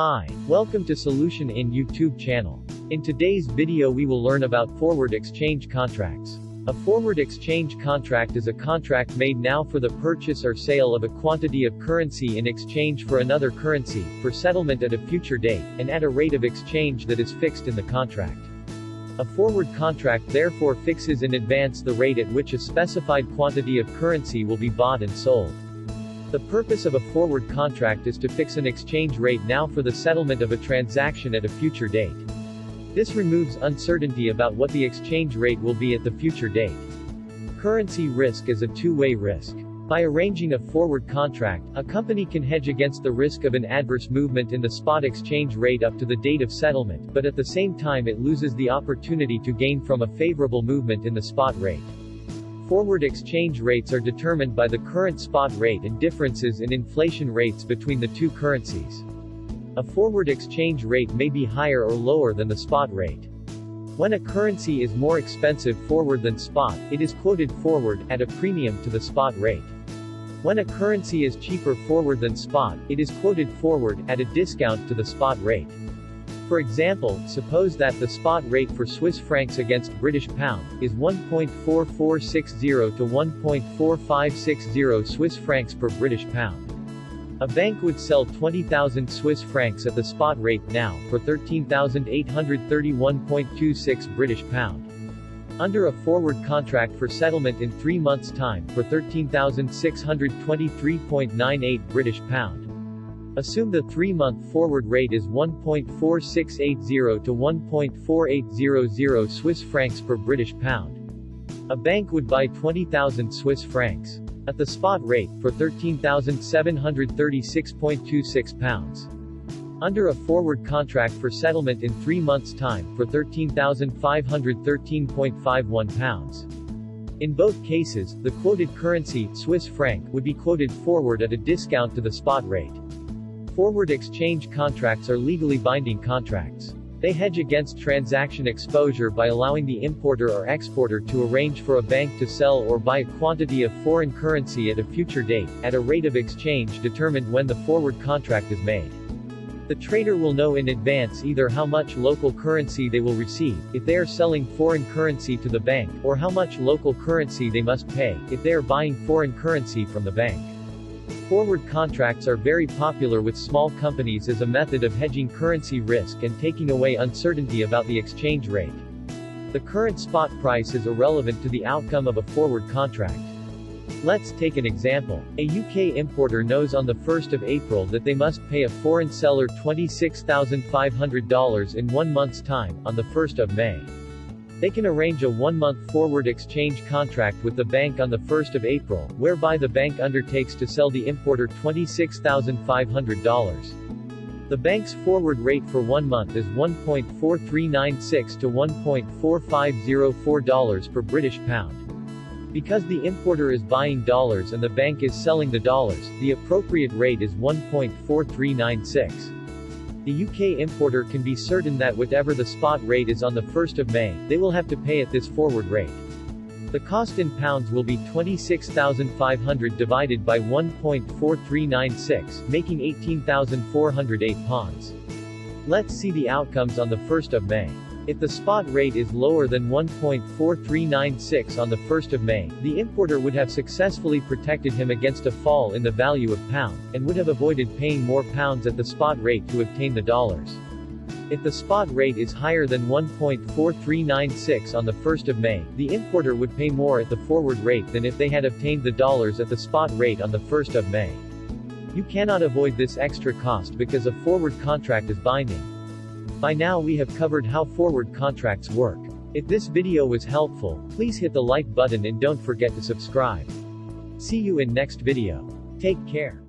Hi, welcome to SolutionInn YouTube channel. In today's video we will learn about forward exchange contracts. A forward exchange contract is a contract made now for the purchase or sale of a quantity of currency in exchange for another currency, for settlement at a future date, and at a rate of exchange that is fixed in the contract. A forward contract therefore fixes in advance the rate at which a specified quantity of currency will be bought and sold. The purpose of a forward contract is to fix an exchange rate now for the settlement of a transaction at a future date. This removes uncertainty about what the exchange rate will be at the future date. Currency risk is a two-way risk. By arranging a forward contract, a company can hedge against the risk of an adverse movement in the spot exchange rate up to the date of settlement, but at the same time it loses the opportunity to gain from a favorable movement in the spot rate. Forward exchange rates are determined by the current spot rate and differences in inflation rates between the two currencies. A forward exchange rate may be higher or lower than the spot rate. When a currency is more expensive forward than spot, it is quoted forward, at a premium to the spot rate. When a currency is cheaper forward than spot, it is quoted forward, at a discount to the spot rate. For example, suppose that the spot rate for Swiss francs against British pound is 1.4460 to 1.4560 Swiss francs per British pound. A bank would sell 20,000 Swiss francs at the spot rate now for 13,831.26 British pound. Under a forward contract for settlement in 3 months time for 13,623.98 British pound. Assume the 3-month forward rate is 1.4680 to 1.4800 Swiss francs per British pound. A bank would buy 20,000 Swiss francs at the spot rate for 13,736.26 pounds. Under a forward contract for settlement in 3 months time for 13,513.51 pounds. In both cases, the quoted currency, Swiss franc, would be quoted forward at a discount to the spot rate. Forward exchange contracts are legally binding contracts. They hedge against transaction exposure by allowing the importer or exporter to arrange for a bank to sell or buy a quantity of foreign currency at a future date, at a rate of exchange determined when the forward contract is made. The trader will know in advance either how much local currency they will receive, if they are selling foreign currency to the bank, or how much local currency they must pay, if they are buying foreign currency from the bank. Forward contracts are very popular with small companies as a method of hedging currency risk and taking away uncertainty about the exchange rate. The current spot price is irrelevant to the outcome of a forward contract. Let's take an example. A UK importer knows on the 1st of April that they must pay a foreign seller $26,500 in one month's time, on the 1st of May. They can arrange a one-month forward exchange contract with the bank on the 1st of April, whereby the bank undertakes to sell the importer $26,500. The bank's forward rate for one month is 1.4396 to 1.4504 per British pound. Because the importer is buying dollars and the bank is selling the dollars, the appropriate rate is 1.4396. The UK importer can be certain that whatever the spot rate is on the 1st of May, they will have to pay at this forward rate. The cost in pounds will be 26,500 divided by 1.4396, making 18,408 pounds. Let's see the outcomes on the 1st of May. If the spot rate is lower than 1.4396 on the 1st of May, the importer would have successfully protected him against a fall in the value of pound, and would have avoided paying more pounds at the spot rate to obtain the dollars. If the spot rate is higher than 1.4396 on the 1st of May, the importer would pay more at the forward rate than if they had obtained the dollars at the spot rate on the 1st of May. You cannot avoid this extra cost because a forward contract is binding. By now we have covered how forward contracts work. If this video was helpful, please hit the like button and don't forget to subscribe. See you in next video. Take care.